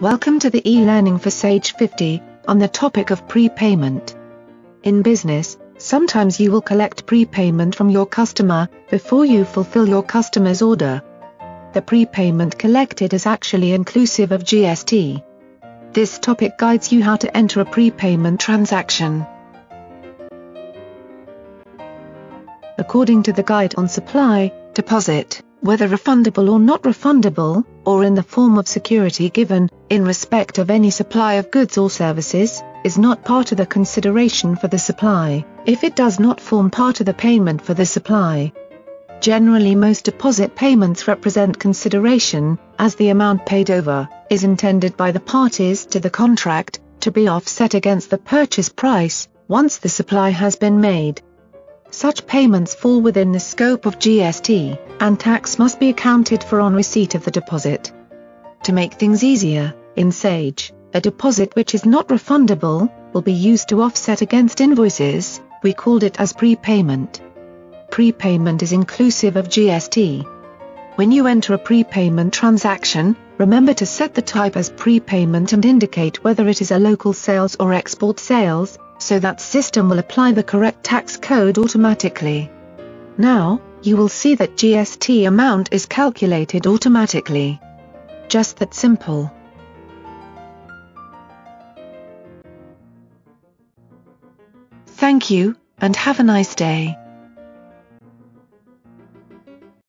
Welcome to the e-learning for Sage 50, on the topic of prepayment. In business, sometimes you will collect prepayment from your customer, before you fulfill your customer's order. The prepayment collected is actually inclusive of GST. This topic guides you how to enter a prepayment transaction. According to the Guide on Supply, Deposit, whether refundable or not refundable, or in the form of security given, in respect of any supply of goods or services, is not part of the consideration for the supply, if it does not form part of the payment for the supply. Generally most deposit payments represent consideration, as the amount paid over, is intended by the parties to the contract, to be offset against the purchase price, once the supply has been made. Such payments fall within the scope of GST, and tax must be accounted for on receipt of the deposit. To make things easier, in Sage, a deposit which is not refundable, will be used to offset against invoices, we called it as prepayment. Prepayment is inclusive of GST. When you enter a prepayment transaction, remember to set the type as prepayment and indicate whether it is a local sales or export sales, so that system will apply the correct tax code automatically. Now, you will see that GST amount is calculated automatically. Just that simple. Thank you, and have a nice day.